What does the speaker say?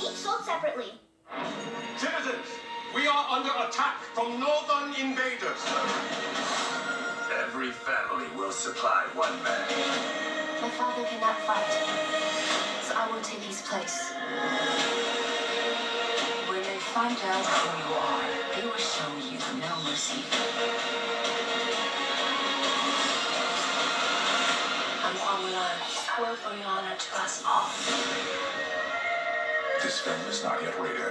each sold separately. Citizens, we are under attack from northern invaders. Every family will supply one man. My father cannot fight, so I will take his place. When they find out who you are, they will show you no mercy. I'm Amulan, I will bring honor to us all. This film is not yet rated.